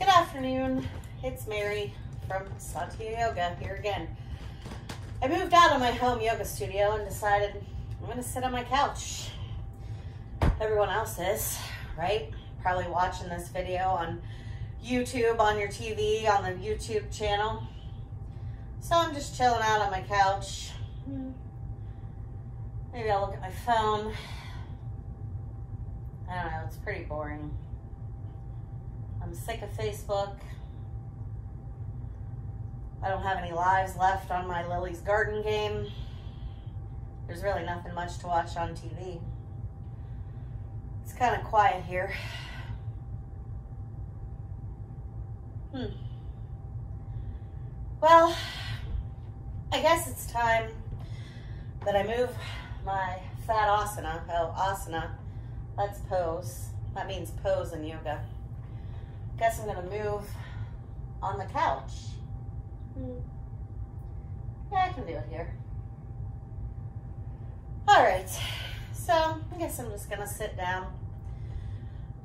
Good afternoon. It's Mary from Satya Yoga here again. I moved out of my home yoga studio and decided I'm going to sit on my couch. Everyone else is, right? Probably watching this video on YouTube, on your TV, on the YouTube channel. So I'm just chilling out on my couch. Maybe I'll look at my phone. I don't know, it's pretty boring. I'm sick of Facebook. I don't have any lives left on my Lily's Garden game. There's really nothing much to watch on TV. It's kind of quiet here. Hmm. Well, I guess it's time that I move my fat asana. Oh, asana. That's pose. That means pose in yoga. Guess I'm gonna move on the couch. Hmm. Yeah, I can do it here. All right, so I guess I'm just gonna sit down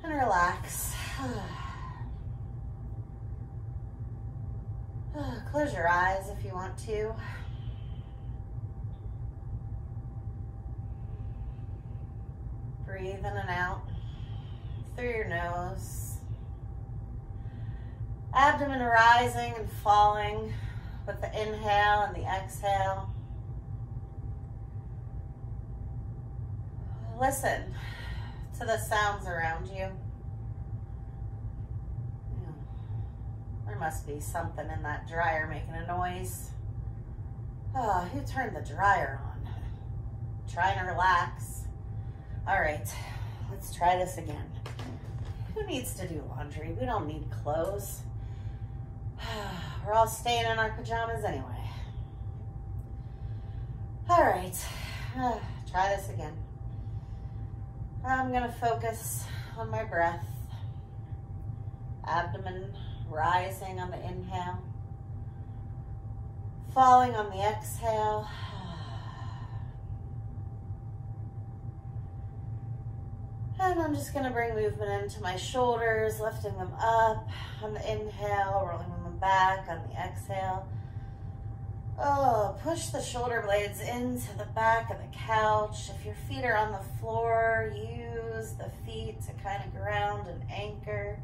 and relax. Close your eyes if you want to. Breathe in and out through your nose. Abdomen rising and falling with the inhale and the exhale. Listen to the sounds around you. There must be something in that dryer making a noise. Oh, who turned the dryer on? Trying to relax. All right, let's try this again. Who needs to do laundry? We don't need clothes. We're all staying in our pajamas anyway. All right, uh, try this again. I'm gonna focus on my breath. Abdomen rising on the inhale, falling on the exhale. And I'm just gonna bring movement into my shoulders, lifting them up on the inhale, rolling them back on the exhale. Oh, push the shoulder blades into the back of the couch. If your feet are on the floor, use the feet to kind of ground and anchor.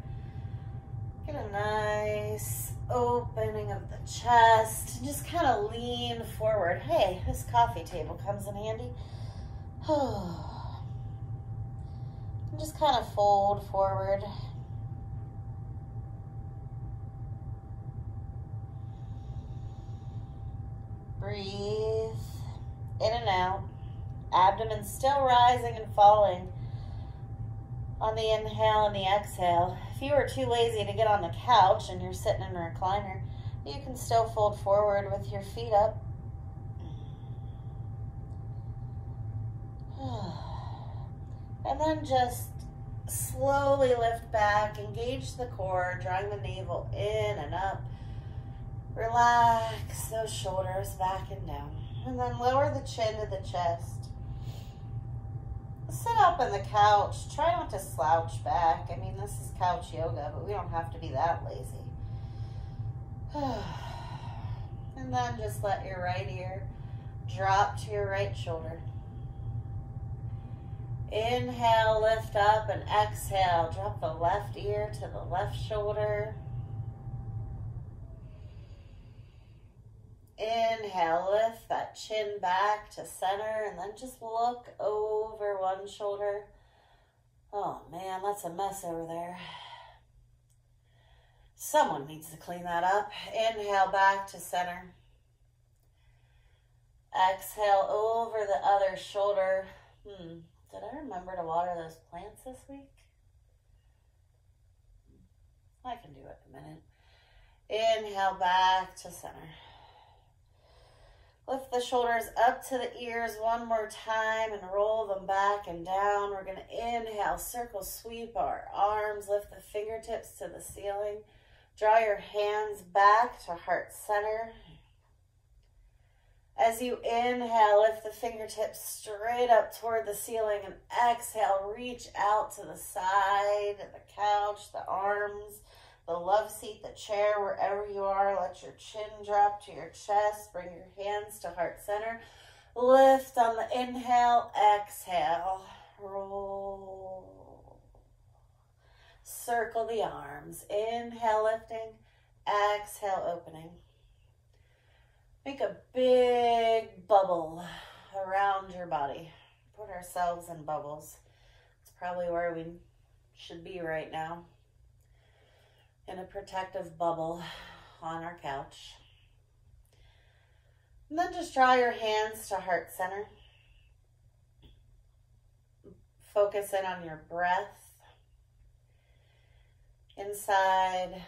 Get a nice opening of the chest. And just kind of lean forward. Hey, this coffee table comes in handy. Oh. just kind of fold forward. Breathe in and out. Abdomen still rising and falling on the inhale and the exhale. If you are too lazy to get on the couch and you're sitting in a recliner, you can still fold forward with your feet up. And then just slowly lift back, engage the core, drawing the navel in and up. Relax those shoulders back and down. And then lower the chin to the chest sit up on the couch. Try not to slouch back. I mean, this is couch yoga, but we don't have to be that lazy. and then just let your right ear drop to your right shoulder. Inhale, lift up, and exhale. Drop the left ear to the left shoulder. Inhale, lift that chin back to center and then just look over one shoulder. Oh man, that's a mess over there. Someone needs to clean that up. Inhale back to center. Exhale over the other shoulder. Hmm, did I remember to water those plants this week? I can do it in a minute. Inhale back to center. Lift the shoulders up to the ears one more time and roll them back and down. We're going to inhale, circle sweep our arms, lift the fingertips to the ceiling. Draw your hands back to heart center. As you inhale, lift the fingertips straight up toward the ceiling and exhale, reach out to the side the couch, the arms, the love seat, the chair, wherever you are. Let your chin drop to your chest. Bring your hands to heart center. Lift on the inhale, exhale. Roll. Circle the arms. Inhale, lifting. Exhale, opening. Make a big bubble around your body. Put ourselves in bubbles. It's probably where we should be right now. In a protective bubble on our couch. And then just draw your hands to heart center. Focus in on your breath. Inside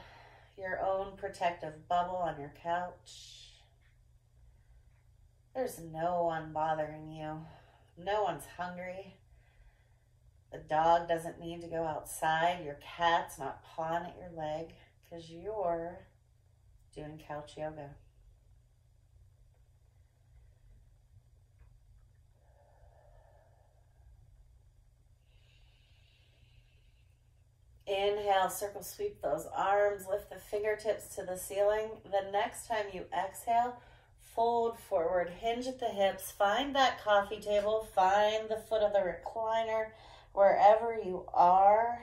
your own protective bubble on your couch. There's no one bothering you. No one's hungry. The dog doesn't need to go outside. Your cat's not pawing at your leg because you're doing couch yoga. Inhale, circle sweep those arms, lift the fingertips to the ceiling. The next time you exhale, fold forward, hinge at the hips, find that coffee table, find the foot of the recliner, wherever you are,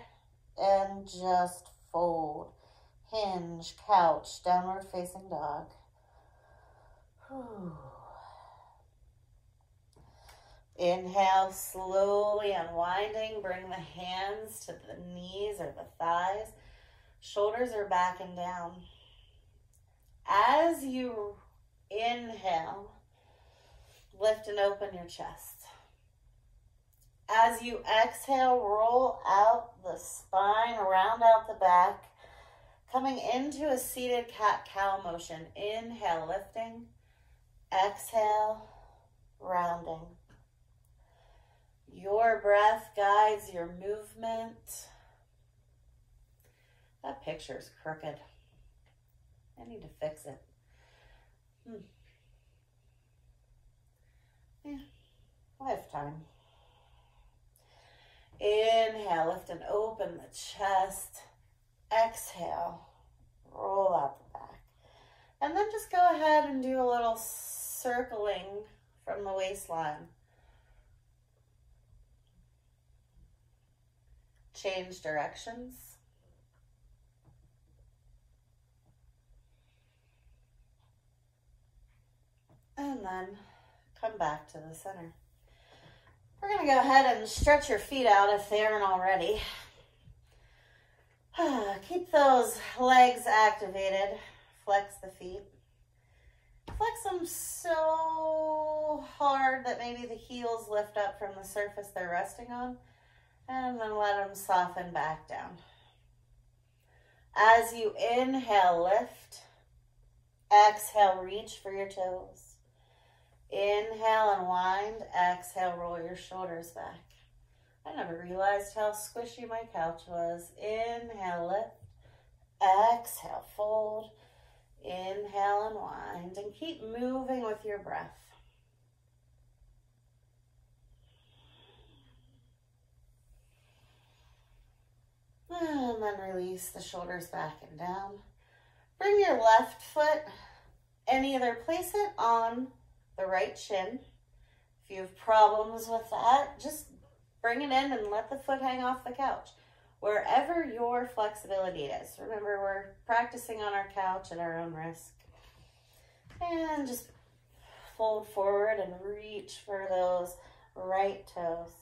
and just fold. Hinge, couch, downward facing dog. Inhale, slowly unwinding. Bring the hands to the knees or the thighs. Shoulders are back and down. As you inhale, lift and open your chest. As you exhale, roll out the spine, round out the back, coming into a seated cat-cow motion. Inhale, lifting. Exhale, rounding. Your breath guides your movement. That picture's crooked. I need to fix it. Hmm. Yeah, lifetime. Lift and open the chest. Exhale, roll out the back. And then just go ahead and do a little circling from the waistline. Change directions. And then come back to the center. We're going to go ahead and stretch your feet out if they aren't already. Keep those legs activated. Flex the feet. Flex them so hard that maybe the heels lift up from the surface they're resting on. And then let them soften back down. As you inhale, lift. Exhale, reach for your toes. Inhale and wind. Exhale, roll your shoulders back. I never realized how squishy my couch was. Inhale, lift. Exhale, fold. Inhale and wind. And keep moving with your breath. And then release the shoulders back and down. Bring your left foot and either place it on the right shin. If you have problems with that, just bring it in and let the foot hang off the couch. Wherever your flexibility is. Remember, we're practicing on our couch at our own risk. And just fold forward and reach for those right toes.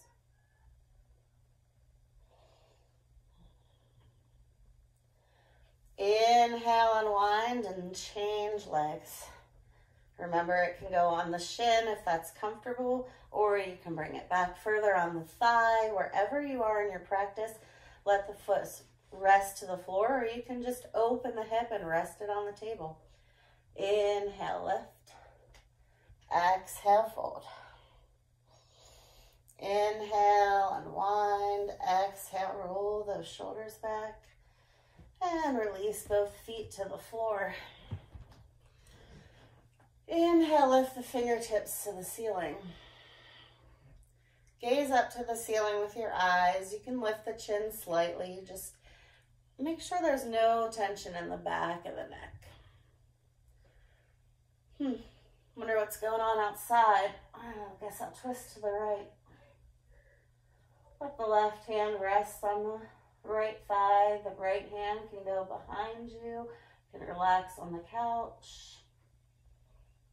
Inhale, unwind, and change legs. Remember, it can go on the shin if that's comfortable, or you can bring it back further on the thigh, wherever you are in your practice. Let the foot rest to the floor, or you can just open the hip and rest it on the table. Inhale, lift. Exhale, fold. Inhale, unwind. Exhale, roll those shoulders back. And release both feet to the floor. Inhale, lift the fingertips to the ceiling. Gaze up to the ceiling with your eyes. You can lift the chin slightly. Just Make sure there's no tension in the back of the neck. Hmm. Wonder what's going on outside. I guess I'll twist to the right. Let the left hand rest on the right thigh. The right hand can go behind you. You can relax on the couch.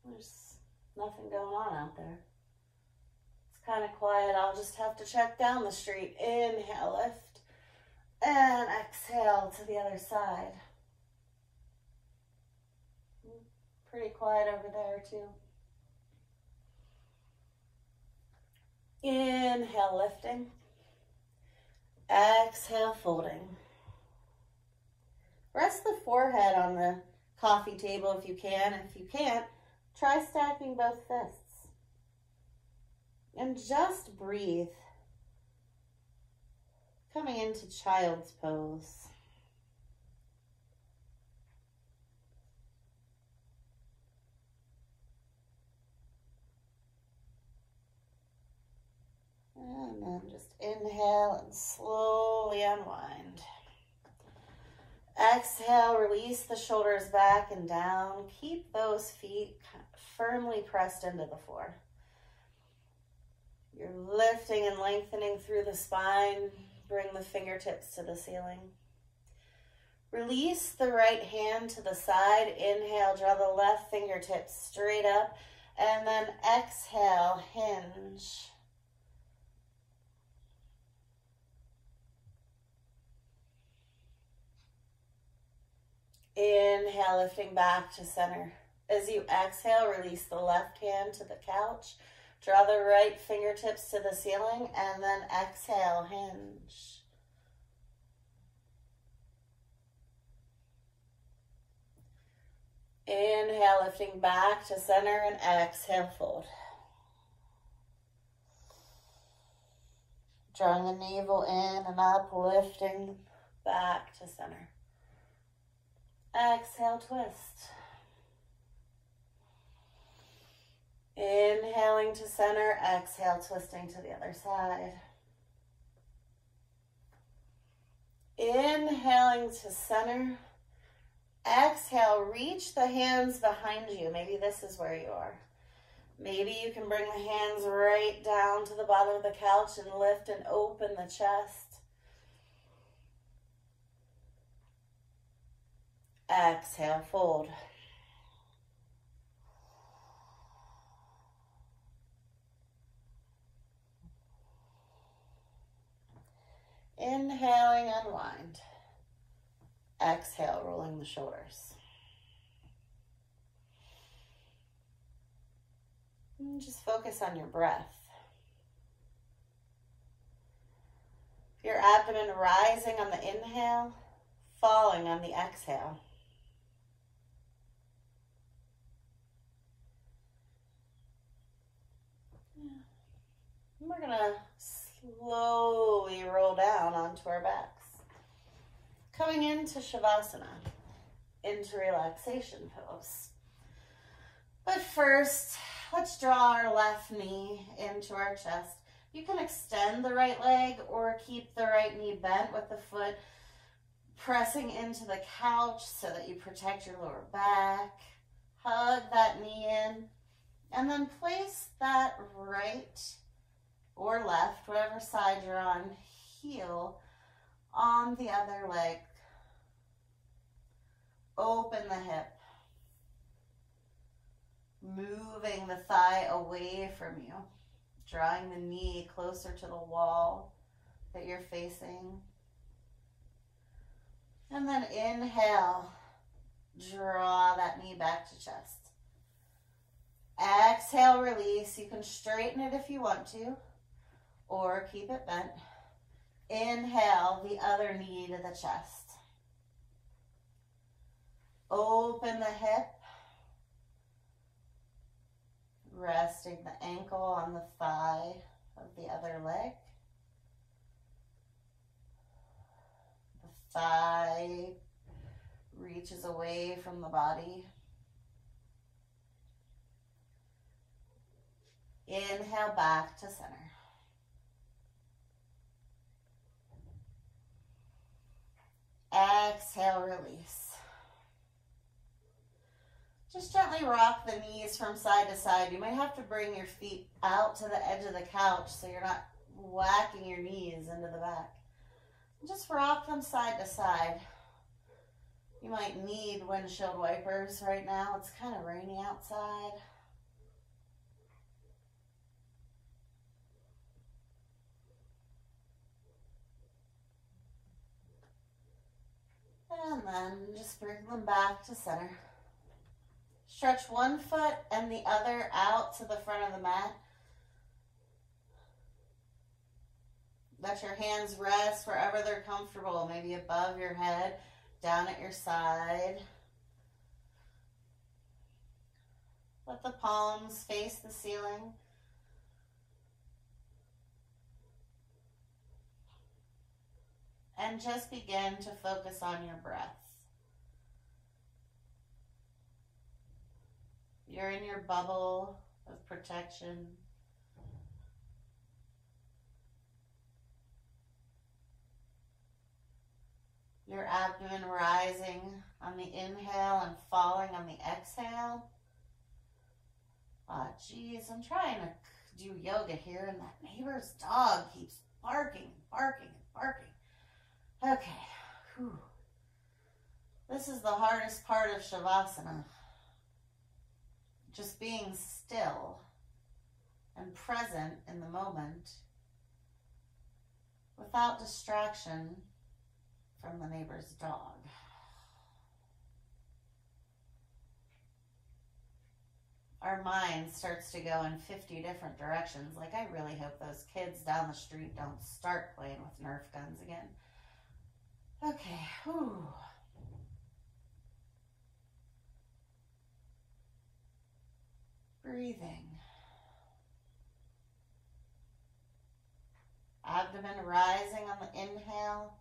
There's nothing going on out there. It's kind of quiet. I'll just have to check down the street. Inhale, lift. And exhale to the other side. Pretty quiet over there too. Inhale, lifting. Exhale, folding. Rest the forehead on the coffee table if you can. If you can't, try stacking both fists. And just breathe. Coming into child's pose. And then just inhale and slowly unwind. Exhale, release the shoulders back and down. Keep those feet firmly pressed into the floor. You're lifting and lengthening through the spine. Bring the fingertips to the ceiling. Release the right hand to the side. Inhale, draw the left fingertips straight up. And then exhale, hinge. Inhale, lifting back to center. As you exhale, release the left hand to the couch. Draw the right fingertips to the ceiling and then exhale, hinge. Inhale, lifting back to center and exhale, fold. Drawing the navel in and up, lifting back to center. Exhale, twist. Inhaling to center, exhale, twisting to the other side. Inhaling to center. Exhale, reach the hands behind you. Maybe this is where you are. Maybe you can bring the hands right down to the bottom of the couch and lift and open the chest. Exhale, fold. Inhaling, unwind. Exhale, rolling the shoulders. And just focus on your breath. Your abdomen rising on the inhale, falling on the exhale. we're going to slowly roll down onto our backs. Coming into Shavasana, into relaxation pose. But first, let's draw our left knee into our chest. You can extend the right leg or keep the right knee bent with the foot pressing into the couch so that you protect your lower back. Hug that knee in. And then place that right or left, whatever side you're on, heel on the other leg. Open the hip. Moving the thigh away from you. Drawing the knee closer to the wall that you're facing. And then inhale. Draw that knee back to chest. Exhale, release. You can straighten it if you want to or keep it bent. Inhale the other knee to the chest. Open the hip. Resting the ankle on the thigh of the other leg. The thigh reaches away from the body. Inhale back to center. Exhale, release. Just gently rock the knees from side to side. You might have to bring your feet out to the edge of the couch so you're not whacking your knees into the back. Just rock them side to side. You might need windshield wipers right now. It's kind of rainy outside. And then just bring them back to center. Stretch one foot and the other out to the front of the mat. Let your hands rest wherever they're comfortable, maybe above your head, down at your side. Let the palms face the ceiling. And just begin to focus on your breath. You're in your bubble of protection. Your abdomen rising on the inhale and falling on the exhale. Oh, geez, I'm trying to do yoga here, and that neighbor's dog keeps barking barking barking. Okay, Whew. This is the hardest part of Shavasana. Just being still and present in the moment without distraction from the neighbor's dog. Our mind starts to go in 50 different directions. Like, I really hope those kids down the street don't start playing with Nerf guns again. Okay, whew. Breathing. Abdomen rising on the inhale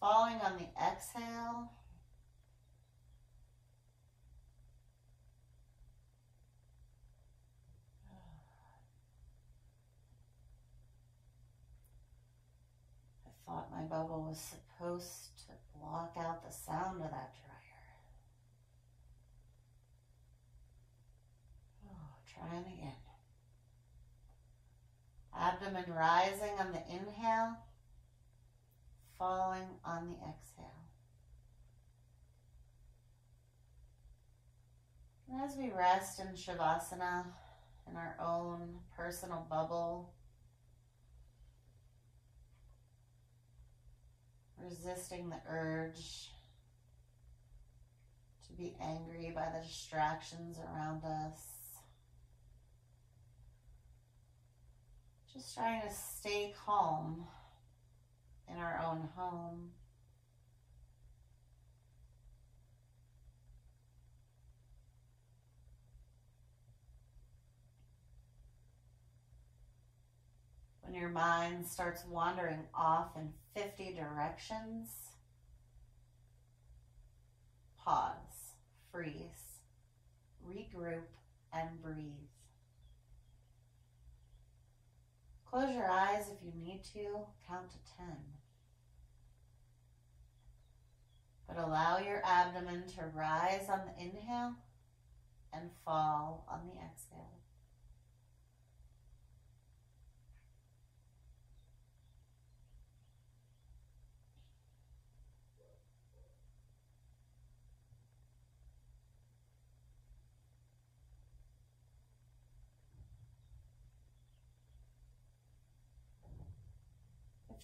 falling on the exhale. Thought my bubble was supposed to block out the sound of that dryer. Oh, trying again. Abdomen rising on the inhale falling on the exhale. And as we rest in Shavasana, in our own personal bubble, resisting the urge to be angry by the distractions around us. Just trying to stay calm in our own home. When your mind starts wandering off in 50 directions, pause, freeze, regroup, and breathe. Close your eyes if you need to, count to 10. But allow your abdomen to rise on the inhale and fall on the exhale.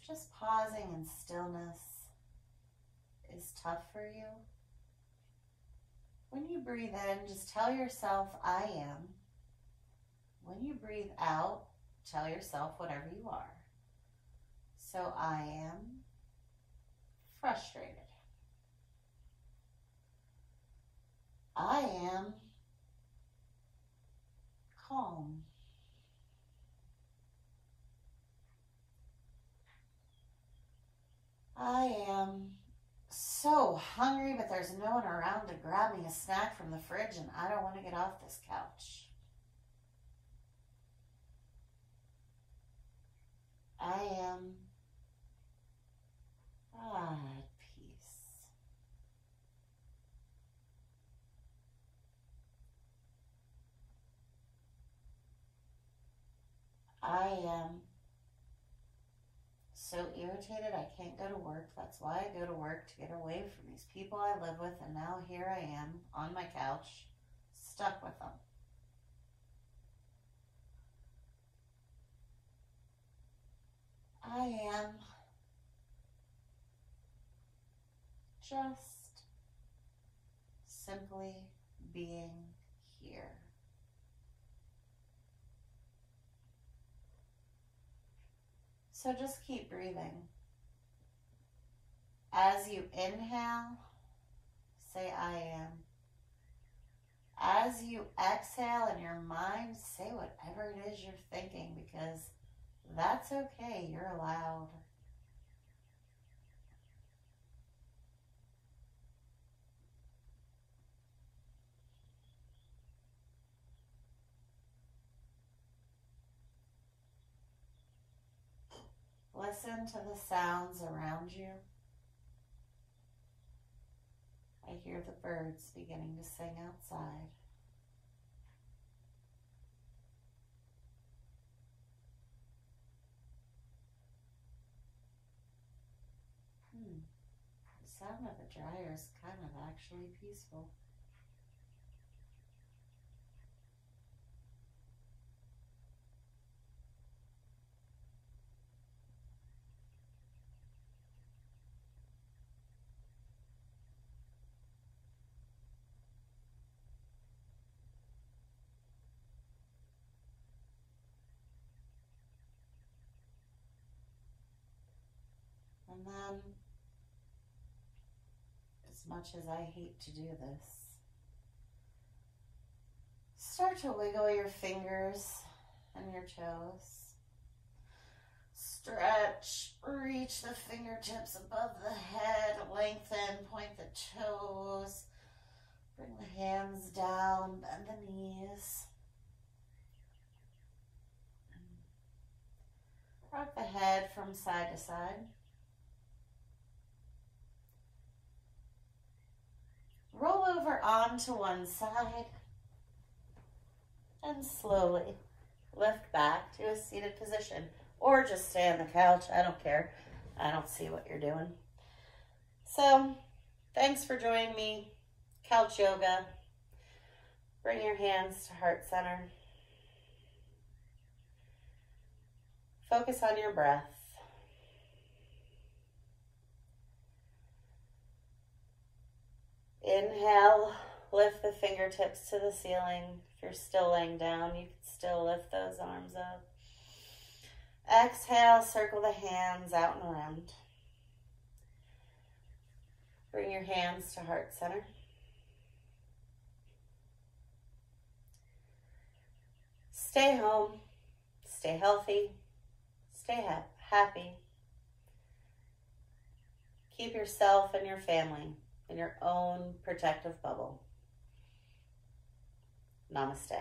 Just pausing in stillness is tough for you, when you breathe in, just tell yourself, I am. When you breathe out, tell yourself whatever you are. So I am frustrated. I am calm. I am so hungry, but there's no one around to grab me a snack from the fridge, and I don't want to get off this couch. I am ah, at peace. I am so irritated I can't go to work. That's why I go to work to get away from these people I live with, and now here I am on my couch, stuck with them. I am just simply being here. So just keep breathing. As you inhale, say I am. As you exhale in your mind, say whatever it is you're thinking because that's okay. You're allowed. Listen to the sounds around you. I hear the birds beginning to sing outside. Hmm. The sound of the dryer is kind of actually peaceful. And then, as much as I hate to do this, start to wiggle your fingers and your toes. Stretch, reach the fingertips above the head, lengthen, point the toes, bring the hands down, bend the knees. Rock the head from side to side. Roll over onto one side and slowly lift back to a seated position or just stay on the couch. I don't care. I don't see what you're doing. So, thanks for joining me. Couch yoga. Bring your hands to heart center. Focus on your breath. Inhale, lift the fingertips to the ceiling. If you're still laying down, you can still lift those arms up. Exhale, circle the hands out and around. Bring your hands to heart center. Stay home, stay healthy, stay ha happy. Keep yourself and your family in your own protective bubble. Namaste.